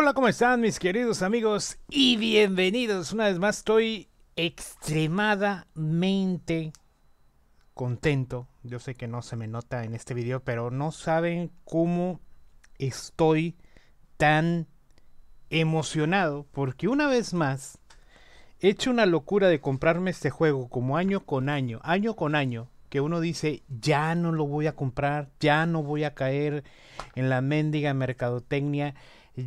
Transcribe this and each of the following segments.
Hola, ¿cómo están mis queridos amigos? Y bienvenidos. Una vez más estoy extremadamente contento. Yo sé que no se me nota en este video, pero no saben cómo estoy tan emocionado porque una vez más he hecho una locura de comprarme este juego como año con año, año con año, que uno dice, ya no lo voy a comprar, ya no voy a caer en la mendiga mercadotecnia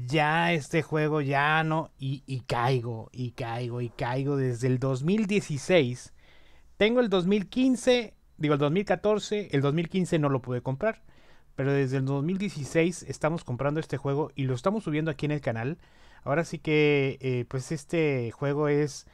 ya este juego ya no, y, y, caigo, y caigo, y caigo desde el 2016. Tengo el 2015, digo el 2014, el 2015 no lo pude comprar, pero desde el 2016 estamos comprando este juego y lo estamos subiendo aquí en el canal. Ahora sí que, eh, pues este juego es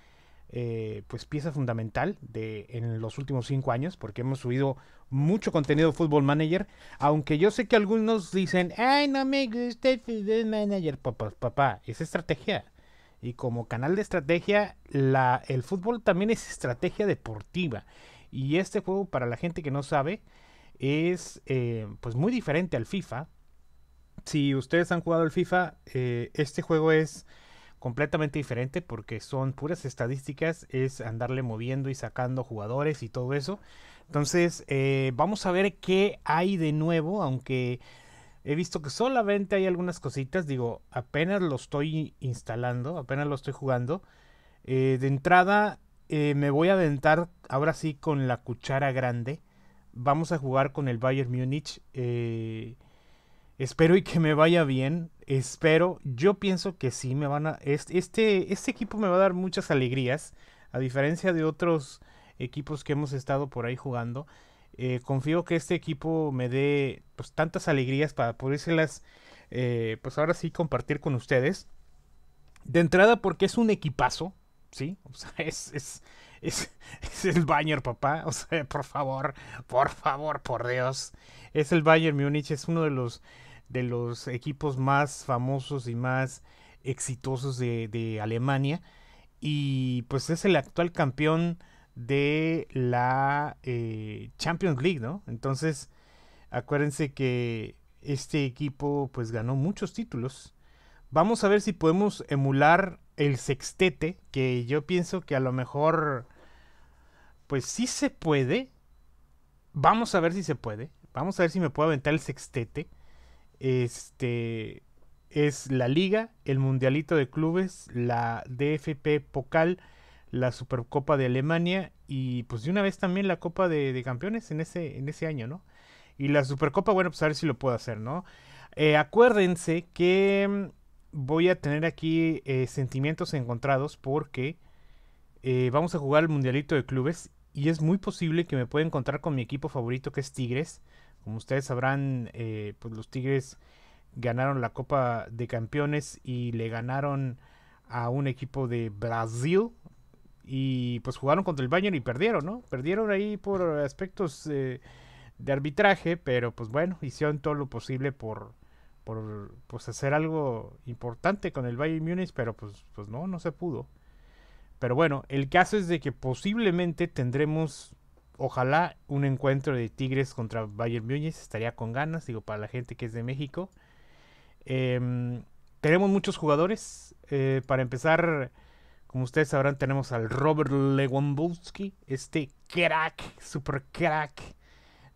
eh, pues pieza fundamental de, en los últimos cinco años, porque hemos subido mucho contenido de Football Manager, aunque yo sé que algunos dicen, ay, no me gusta el Manager, papá, papá, es estrategia. Y como canal de estrategia, la, el fútbol también es estrategia deportiva. Y este juego, para la gente que no sabe, es eh, pues muy diferente al FIFA. Si ustedes han jugado el FIFA, eh, este juego es completamente diferente porque son puras estadísticas, es andarle moviendo y sacando jugadores y todo eso. Entonces, eh, vamos a ver qué hay de nuevo, aunque he visto que solamente hay algunas cositas, digo, apenas lo estoy instalando, apenas lo estoy jugando. Eh, de entrada, eh, me voy a aventar ahora sí con la cuchara grande. Vamos a jugar con el Bayern Múnich. Espero y que me vaya bien espero, yo pienso que sí me van a este, este equipo me va a dar muchas alegrías, a diferencia de otros equipos que hemos estado por ahí jugando. Eh, confío que este equipo me dé pues tantas alegrías para podérselas eh, pues ahora sí compartir con ustedes. De entrada porque es un equipazo, ¿sí? O sea, es, es, es, es el Bayern, papá. O sea, por favor, por favor, por Dios. Es el Bayern Múnich, es uno de los de los equipos más famosos y más exitosos de, Alemania. Y pues es el actual campeón de la eh, Champions League, ¿no? Entonces, acuérdense que este equipo pues ganó muchos títulos. Vamos a ver si podemos emular el sextete, que yo pienso que a lo mejor pues sí se puede. Vamos a ver si se puede. Vamos a ver si me puedo aventar el sextete. Este es la Liga, el Mundialito de Clubes, la DFP Pokal, la Supercopa de Alemania y pues de una vez también la Copa de, Campeones en ese, en ese año, ¿no? Y la Supercopa, bueno, pues a ver si lo puedo hacer, ¿no? Eh, acuérdense que mm, voy a tener aquí eh, sentimientos encontrados porque eh, vamos a jugar el Mundialito de Clubes y es muy posible que me pueda encontrar con mi equipo favorito que es Tigres como ustedes sabrán, eh, pues los Tigres ganaron la Copa de Campeones y le ganaron a un equipo de Brasil y pues jugaron contra el Bayern y perdieron, ¿no? Perdieron ahí por aspectos eh, de arbitraje, pero pues bueno, hicieron todo lo posible por, por pues hacer algo importante con el Bayern Múnich, pero pues, pues no, no se pudo. Pero bueno, el caso es de que posiblemente tendremos ojalá un encuentro de Tigres contra Bayern Múnich estaría con ganas, digo, para la gente que es de México. Em, tenemos muchos jugadores. Eh, para empezar, como ustedes sabrán, tenemos al Robert Lewandowski, este crack, super crack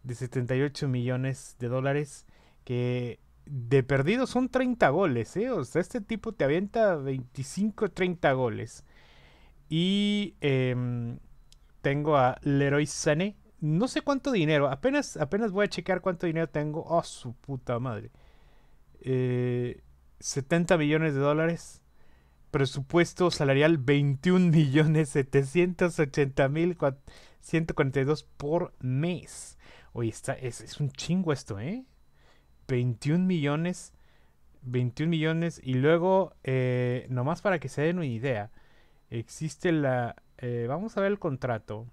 de 78 millones de dólares, que de perdido son 30 goles, ¿eh? O sea, este tipo te avienta 25, 30 goles. Y em, tengo a Leroy Sané. No sé cuánto dinero. Apenas, apenas voy a checar cuánto dinero tengo. Oh, su puta madre. 70 eh, millones de dólares. Presupuesto salarial 21 millones 780 mil 142 por mes. Oye, está, es, un chingo esto, ¿eh? 21 millones. 21 millones. Y luego, eh, nomás para que se den una idea. Existe la eh, vamos a ver el contrato.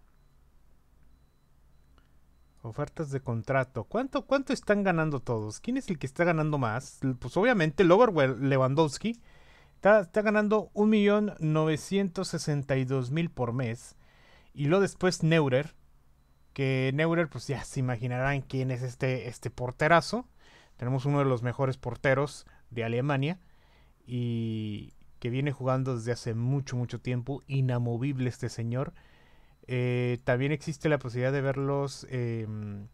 Ofertas de contrato. ¿Cuánto, ¿Cuánto están ganando todos? ¿Quién es el que está ganando más? Pues obviamente Lower Lewandowski está, está ganando 1.962.000 por mes. Y luego después Neurer. Que Neurer, pues ya se imaginarán quién es este, este porterazo. Tenemos uno de los mejores porteros de Alemania. y que viene jugando desde hace mucho, mucho tiempo. Inamovible este señor. Eh, también existe la posibilidad de verlos, em,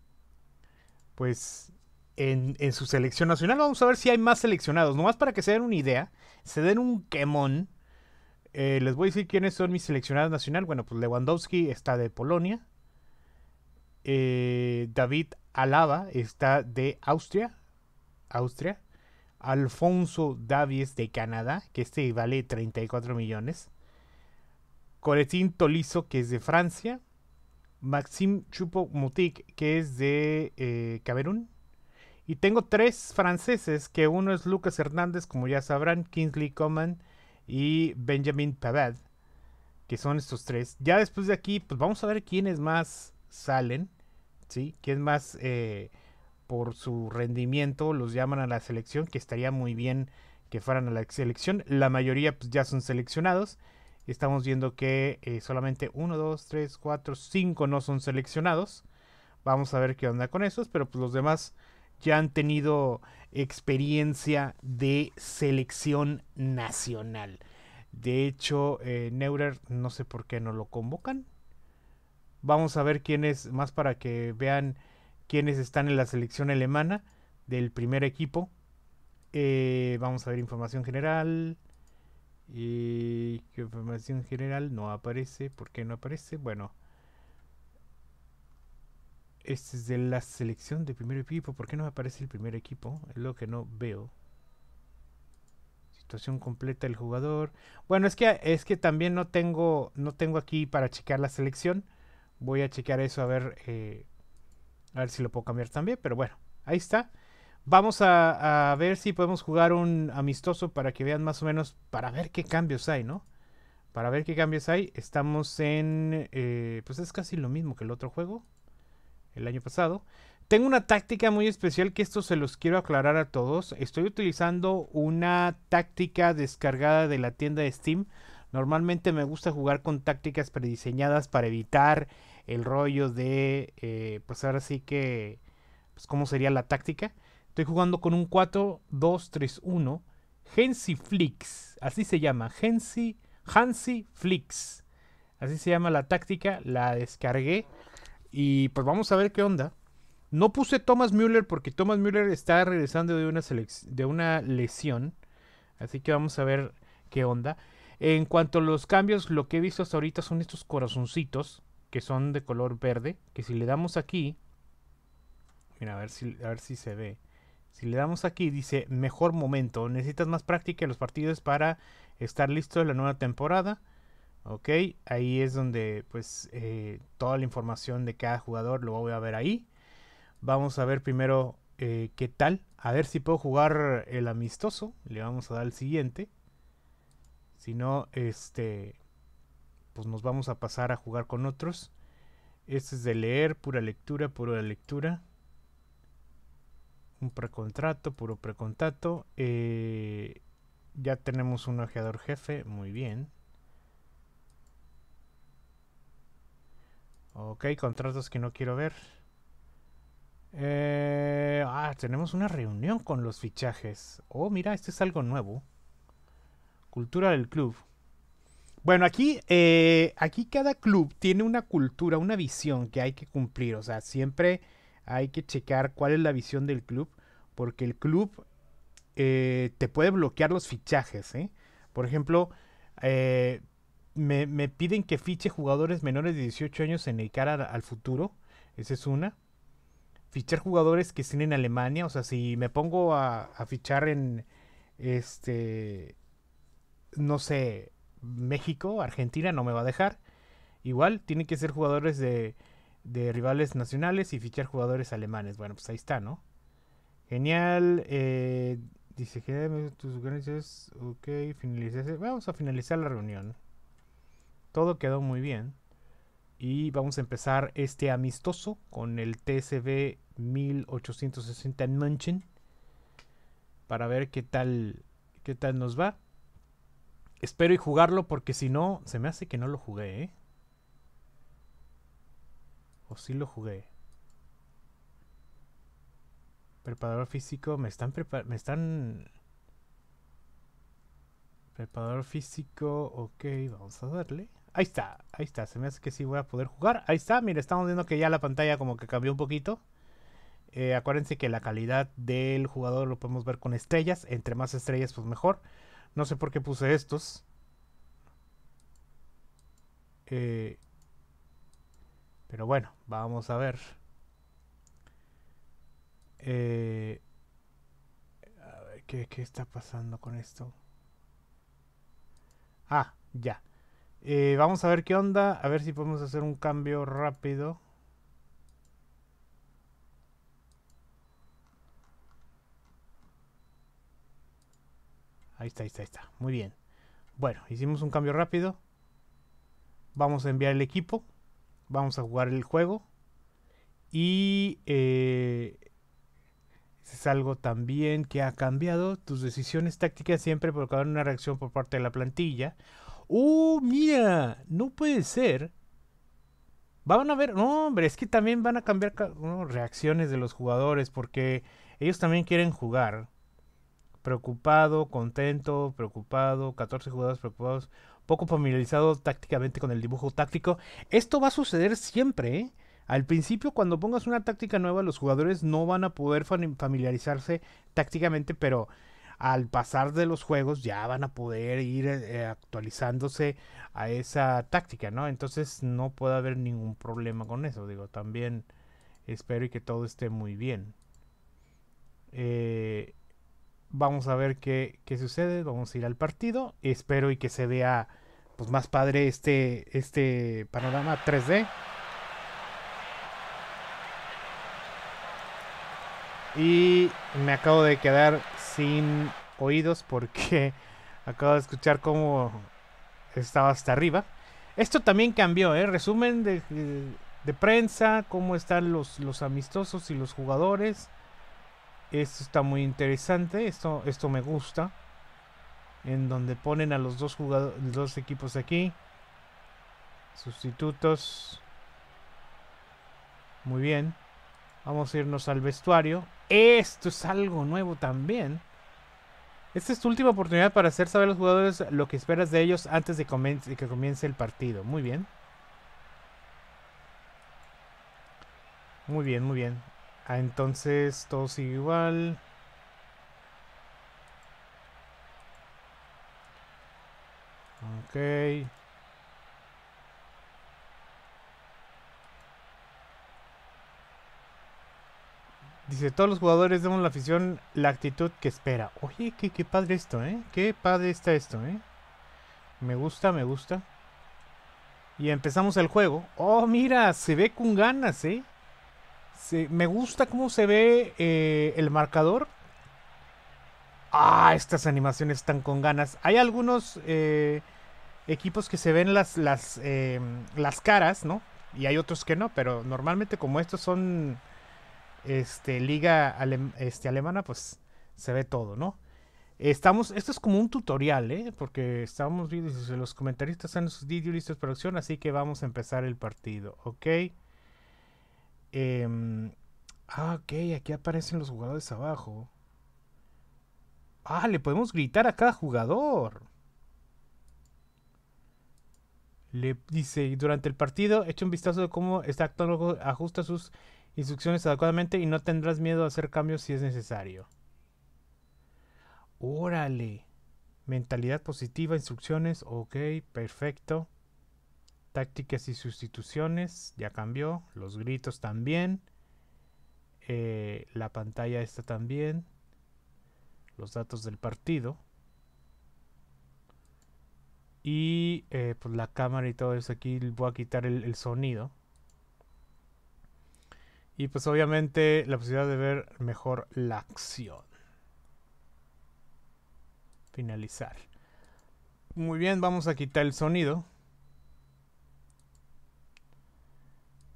pues, en, en, su selección nacional. Vamos a ver si hay más seleccionados. Nomás para que se den una idea, se den un quemón. Eh, les voy a decir quiénes son mis seleccionados nacional. Bueno, pues Lewandowski está de Polonia. Eh, David Alaba está de Austria. Austria. Alfonso Davies de Canadá, que este vale 34 millones. Coretin Tolizo, que es de Francia. Maxime Choupo-Moting, que es de eh, Camerún. Y tengo tres franceses, que uno es Lucas Hernández, como ya sabrán, Kingsley Coman y Benjamin Pavard, que son estos tres. Ya después de aquí, pues vamos a ver quiénes más salen, ¿sí? ¿Quién más eh, por su rendimiento los llaman a la selección? Que estaría muy bien que fueran a la selección. La mayoría pues, ya son seleccionados. Estamos viendo que eh, solamente 1, 2, 3, 4, 5 no son seleccionados. Vamos a ver qué onda con esos, pero pues los demás ya han tenido experiencia de selección nacional. De hecho, eh, Neurer no sé por qué no lo convocan. Vamos a ver quiénes, más para que vean quiénes están en la selección alemana del primer equipo. Eh, vamos a ver información general. Y información general no aparece. ¿Por qué no aparece? Bueno. Este es de la selección del primer equipo. ¿Por qué no aparece el primer equipo? Es lo que no veo. Situación completa del jugador. Bueno, es que es que también no tengo no tengo aquí para checar la selección. Voy a checar eso a ver eh, a ver si lo puedo cambiar también. Pero bueno, ahí está. Vamos a, ver si podemos jugar un amistoso para que vean más o menos, para ver qué cambios hay, ¿no? Para ver qué cambios hay. Estamos en... Eh, pues es casi lo mismo que el otro juego. El año pasado. Tengo una táctica muy especial que esto se los quiero aclarar a todos. Estoy utilizando una táctica descargada de la tienda de Steam. Normalmente me gusta jugar con tácticas prediseñadas para evitar el rollo de... Eh, pues ahora sí que... Pues cómo sería la táctica. Estoy jugando con un 4-2-3-1. Hensi Flix. Así se llama. Hensi, Hansi Flix. Así se llama la táctica. La descargué. Y pues vamos a ver qué onda. No puse Thomas Müller porque Thomas Müller está regresando de una, de una lesión. Así que vamos a ver qué onda. En cuanto a los cambios, lo que he visto hasta ahorita son estos corazoncitos que son de color verde. Que si le damos aquí, mira, a ver si, a ver si se ve. Si le damos aquí, dice mejor momento. Necesitas más práctica en los partidos para estar listo en la nueva temporada. Ok, ahí es donde pues eh, toda la información de cada jugador lo voy a ver ahí. Vamos a ver primero eh, qué tal. A ver si puedo jugar el amistoso. Le vamos a dar el siguiente. Si no, este, pues nos vamos a pasar a jugar con otros. Este es de leer, pura lectura, pura lectura un precontrato, puro precontrato. Eh, ya tenemos un ojeador jefe, muy bien. Ok, contratos que no quiero ver. Eh, ah, tenemos una reunión con los fichajes. Oh, mira, esto es algo nuevo. Cultura del club. Bueno, aquí, eh, aquí cada club tiene una cultura, una visión que hay que cumplir. O sea, siempre hay que checar cuál es la visión del club, porque el club eh, te puede bloquear los fichajes. ¿eh? Por ejemplo, eh, me, piden que fiche jugadores menores de 18 años en el cara al futuro. Esa es una. Fichar jugadores que estén en Alemania. O sea, si me pongo a, a fichar en este, no sé, México, Argentina, no me va a dejar. Igual, tienen que ser jugadores de rivales nacionales y fichar jugadores alemanes. Bueno, pues ahí está, ¿no? Genial. Eh, dice que tus sugerencias. Ok, finalizar. Vamos a finalizar la reunión. Todo quedó muy bien. Y vamos a empezar este amistoso con el TSB 1860 en München. Para ver qué tal, qué tal nos va. Espero y jugarlo porque si no, se me hace que no lo jugué, ¿eh? O sí lo jugué. Preparador físico, me están me están Preparador físico, ok, vamos a darle. Ahí está, ahí está, se me hace que sí voy a poder jugar. Ahí está, mire, estamos viendo que ya la pantalla como que cambió un poquito. Eh, acuérdense que la calidad del jugador lo podemos ver con estrellas. Entre más estrellas, pues mejor. No sé por qué puse estos. Eh, pero bueno, vamos a ver. Eh, a ver ¿qué, ¿qué, está pasando con esto? Ah, ya. Eh, vamos a ver qué onda. A ver si podemos hacer un cambio rápido. Ahí está, ahí está, ahí está. Muy bien. Bueno, hicimos un cambio rápido. Vamos a enviar el equipo. Vamos a jugar el juego. Y eh, es algo también que ha cambiado. Tus decisiones tácticas siempre provocaron una reacción por parte de la plantilla. ¡Uh, mira! No puede ser. Van a ver, no, hombre, es que también van a cambiar reacciones de los jugadores porque ellos también quieren jugar. Preocupado, contento, preocupado, 14 jugadores preocupados, poco familiarizado tácticamente con el dibujo táctico. Esto va a suceder siempre, ¿eh? Al principio, cuando pongas una táctica nueva, los jugadores no van a poder familiarizarse tácticamente, pero al pasar de los juegos ya van a poder ir eh, actualizándose a esa táctica, ¿no? Entonces no puede haber ningún problema con eso. Digo, también espero y que todo esté muy bien. Eh, vamos a ver qué, qué, sucede. Vamos a ir al partido. Espero y que se vea pues más padre este, este panorama 3D. Y me acabo de quedar sin oídos porque acabo de escuchar cómo estaba hasta arriba. Esto también cambió, ¿eh? Resumen de, de prensa, cómo están los, los, amistosos y los jugadores. Esto está muy interesante, esto, esto me gusta. En donde ponen a los dos, jugadores, dos equipos aquí. Sustitutos. Muy bien. Vamos a irnos al vestuario. Esto es algo nuevo también. Esta es tu última oportunidad para hacer saber a los jugadores lo que esperas de ellos antes de, que comience el partido. Muy bien. Muy bien, muy bien. Ah, entonces todo sigue igual. Ok. Dice, todos los jugadores demos la afición la actitud que espera. Oye, qué, qué padre esto, ¿eh? Qué padre está esto, ¿eh? Me gusta, me gusta. Y empezamos el juego. Oh, mira, se ve con ganas, ¿eh? Me gusta cómo se ve eh, el marcador. Ah, estas animaciones están con ganas. Hay algunos eh, equipos que se ven las, las, eh, las caras, ¿no? Y hay otros que no, pero normalmente como estos son este, liga este, alemana, pues se ve todo, ¿no? Estamos, esto es como un tutorial, ¿eh? Porque estamos viendo, los comentaristas en sus listos de producción, así que vamos a empezar el partido, ¿ok? Em, ah, ok, aquí aparecen los jugadores abajo. Ah, le podemos gritar a cada jugador. Le dice, durante el partido, echa un vistazo de cómo está actuando, ajusta sus instrucciones adecuadamente y no tendrás miedo a hacer cambios si es necesario. Órale. Mentalidad positiva, instrucciones, ok, perfecto. Tácticas y sustituciones, ya cambió. Los gritos también. Eh, la pantalla está también. Los datos del partido. Y eh, pues la cámara y todo eso aquí voy a quitar el sonido. Y pues obviamente la posibilidad de ver mejor la acción. Finalizar. Muy bien, vamos a quitar el sonido.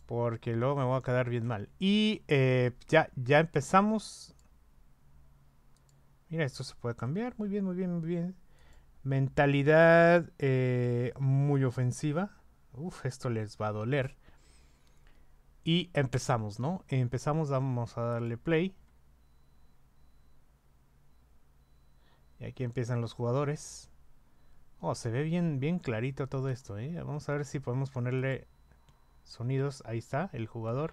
Porque luego me voy a quedar bien mal. Y eh, ya, ya empezamos. Mira, esto se puede cambiar. Muy bien, muy bien, muy bien. Mentalidad eh, muy ofensiva. Uf, esto les va a doler. Y empezamos, ¿no? Empezamos, vamos a darle play. Y aquí empiezan los jugadores. Oh, se ve bien, bien clarito todo esto, ¿eh? Vamos a ver si podemos ponerle sonidos. Ahí está, el jugador.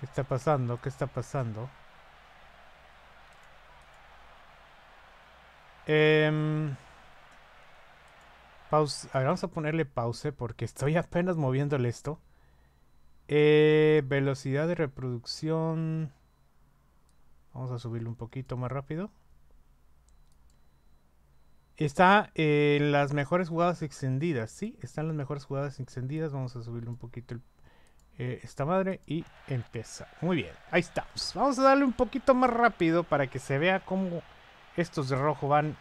¿Qué está pasando? ¿Qué está pasando? Eh, pause. A ver, vamos a ponerle pause porque estoy apenas moviéndole esto. Eh, velocidad de reproducción. Vamos a subirlo un poquito más rápido. Está en las mejores jugadas extendidas, ¿sí? Están las mejores jugadas extendidas. Vamos a subirle un poquito eh, esta madre y empieza. Muy bien, ahí estamos. Vamos a darle un poquito más rápido para que se vea cómo estos de rojo van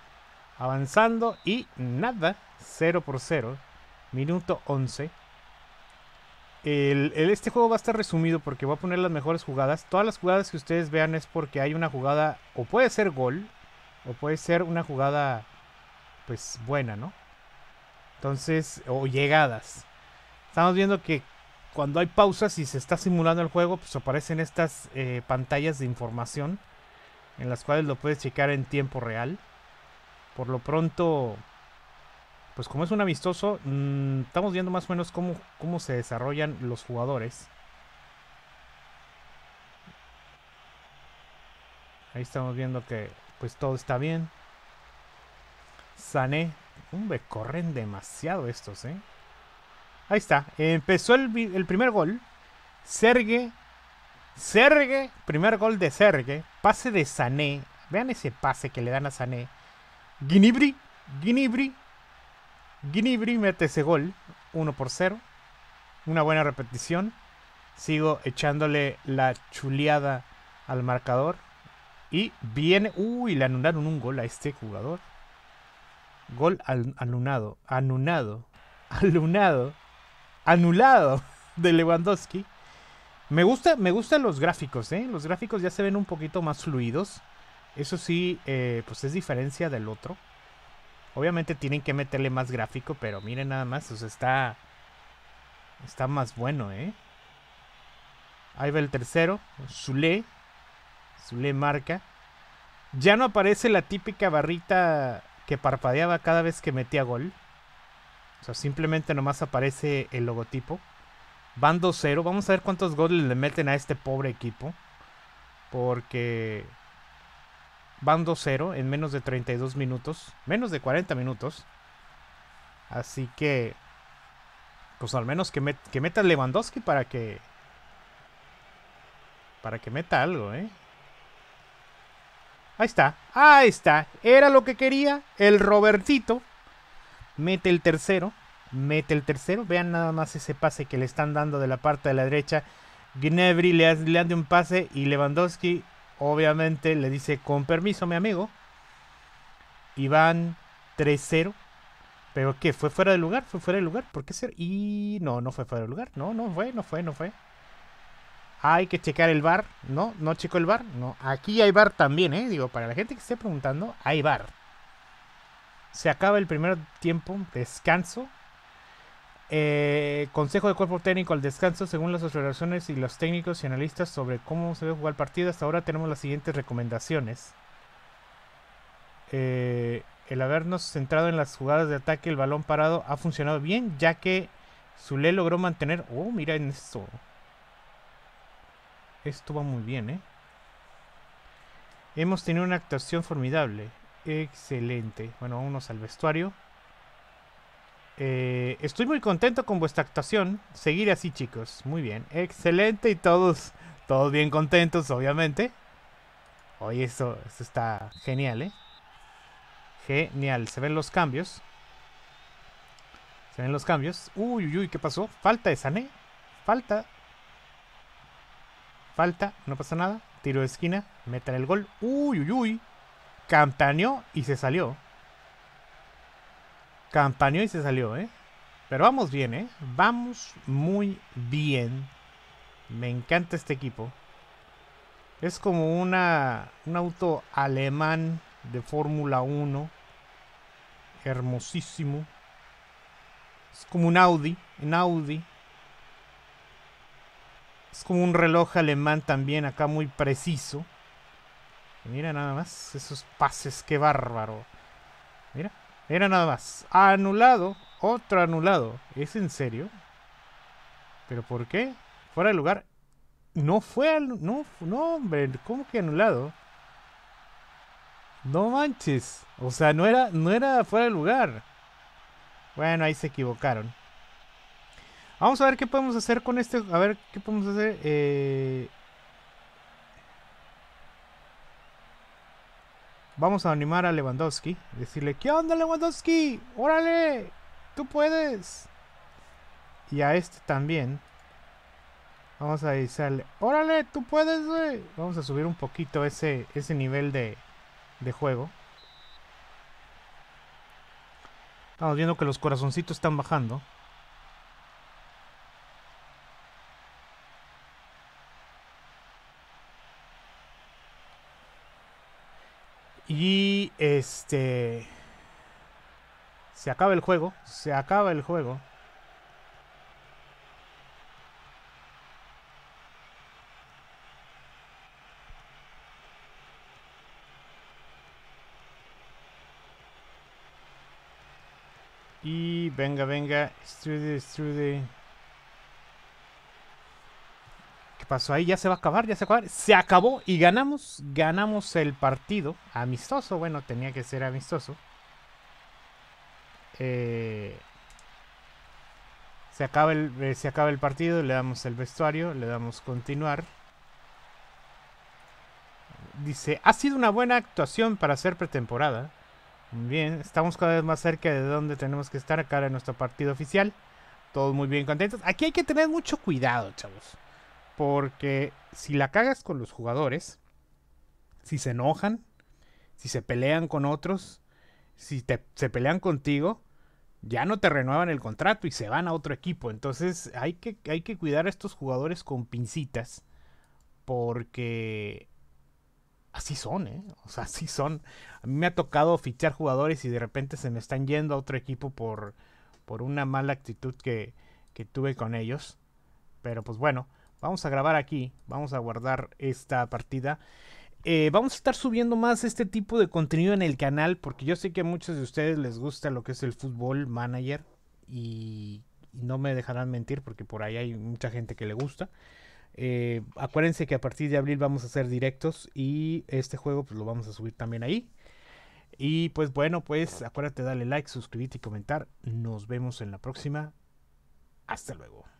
avanzando. Y nada, 0 por 0. Minuto 11. este juego va a estar resumido porque voy a poner las mejores jugadas. Todas las jugadas que ustedes vean es porque hay una jugada, o puede ser gol, o puede ser una jugada, pues buena, ¿no? Entonces, o llegadas. Estamos viendo que cuando hay pausas y se está simulando el juego, pues aparecen estas eh, pantallas de información en las cuales lo puedes checar en tiempo real. Por lo pronto, pues como es un amistoso, mmm, estamos viendo más o menos cómo, cómo se desarrollan los jugadores. Ahí estamos viendo que pues todo está bien. Sané. Hombre, corren demasiado estos, ¿eh? Ahí está. Empezó el, primer gol. Sergue. Sergue. Primer gol de Sergue. Pase de Sané. Vean ese pase que le dan a Sané. Ginibri. Ginibri. Ginibri mete ese gol. 1 por 0. Una buena repetición. Sigo echándole la chuleada al marcador. Y viene. Uy, le anularon un gol a este jugador. Gol al, anulado. Anulado. Anulado. Anulado de Lewandowski. Me gusta, me gustan los gráficos, ¿eh? Los gráficos ya se ven un poquito más fluidos. Eso sí, eh, pues es diferencia del otro. Obviamente tienen que meterle más gráfico, pero miren nada más, está... Está más bueno, ¿eh? Ahí va el tercero, Zule. Zule marca. Ya no aparece la típica barrita que parpadeaba cada vez que metía gol. O sea, simplemente nomás aparece el logotipo. Van 2-0. Vamos a ver cuántos goles le meten a este pobre equipo. Porque van 2-0 en menos de 32 minutos. Menos de 40 minutos. Así que... Pues al menos que, que meta Lewandowski para que... Para que meta algo, ¿eh? Ahí está. Ahí está. Era lo que quería. El Robertito. Mete el tercero. Mete el tercero. Vean nada más ese pase que le están dando de la parte de la derecha. Gnebri le, le un pase y Lewandowski obviamente le dice con permiso mi amigo. Y van 3-0. ¿Pero qué? ¿Fue fuera de lugar? ¿Fue fuera de lugar? ¿Por qué ser? Y no, no fue fuera de lugar. No, no fue, no fue, no fue. Hay que checar el bar. No, no checo el bar. No, aquí hay bar también, ¿eh? Digo, para la gente que esté preguntando, hay bar. Se acaba el primer tiempo, descanso. Eh, consejo de cuerpo técnico al descanso según las observaciones y los técnicos y analistas sobre cómo se debe jugar el partido. Hasta ahora tenemos las siguientes recomendaciones. Eh, el habernos centrado en las jugadas de ataque, el balón parado ha funcionado bien, ya que Zule logró mantener... Oh, mira en esto. Esto va muy bien, ¿eh? Hemos tenido una actuación formidable. Excelente. Bueno, vámonos al vestuario. Eh, estoy muy contento con vuestra actuación. Seguir así, chicos. Muy bien. Excelente y todos, todos bien contentos, obviamente. Oye, esto, esto está genial, ¿eh? Genial. Se ven los cambios. Se ven los cambios. Uy, uy, uy, ¿qué pasó? Falta de Sané. Falta. Falta, no pasa nada. Tiro de esquina, meten el gol. Uy, uy, uy. Campaneó y se salió. Campaneó y se salió, ¿eh? Pero vamos bien, ¿eh? Vamos muy bien. Me encanta este equipo. Es como una, un auto alemán de Fórmula 1. Hermosísimo. Es como un Audi. Un Audi. Es como un reloj alemán también, acá muy preciso. Mira nada más esos pases, qué bárbaro. Mira, mira nada más. Anulado, otro anulado. ¿Es en serio? ¿Pero por qué? Fuera de lugar. No fue. No, no, hombre, ¿cómo que anulado? No manches. O sea, no era, no era fuera de lugar. Bueno, ahí se equivocaron. Vamos a ver qué podemos hacer con este. A ver qué podemos hacer. Eh... Vamos a animar a Lewandowski. Decirle, ¿qué onda Lewandowski? Órale, tú puedes. Y a este también. Vamos a decirle, órale, tú puedes, güey. Vamos a subir un poquito ese, ese nivel de, de juego. Estamos viendo que los corazoncitos están bajando. Y este... Se acaba el juego. Se acaba el juego. Y venga, venga. Strude, Strude. ¿Qué pasó ahí? Ya se va a acabar, ya se va a acabar. Se acabó y ganamos. Ganamos el partido. Amistoso, bueno, tenía que ser amistoso. Eh, se, acaba el, eh, se acaba el partido, le damos el vestuario, le damos continuar. Dice, ha sido una buena actuación para ser pretemporada. Bien, estamos cada vez más cerca de donde tenemos que estar acá en nuestro partido oficial. Todos muy bien contentos. Aquí hay que tener mucho cuidado, chavos. Porque si la cagas con los jugadores, si se enojan, si se pelean con otros, si te, se pelean contigo, ya no te renuevan el contrato y se van a otro equipo. Entonces hay que, hay que cuidar a estos jugadores con pincitas. Porque así son, ¿eh? O sea, así son. A mí me ha tocado fichar jugadores y de repente se me están yendo a otro equipo por, por una mala actitud que, que tuve con ellos. Pero pues bueno, vamos a grabar aquí, vamos a guardar esta partida. Eh, vamos a estar subiendo más este tipo de contenido en el canal porque yo sé que a muchos de ustedes les gusta lo que es el fútbol manager y, no me dejarán mentir porque por ahí hay mucha gente que le gusta. Eh, acuérdense que a partir de abril vamos a hacer directos y este juego pues lo vamos a subir también ahí. Y pues bueno, pues acuérdate darle like, suscribirte y comentar. Nos vemos en la próxima. Hasta luego.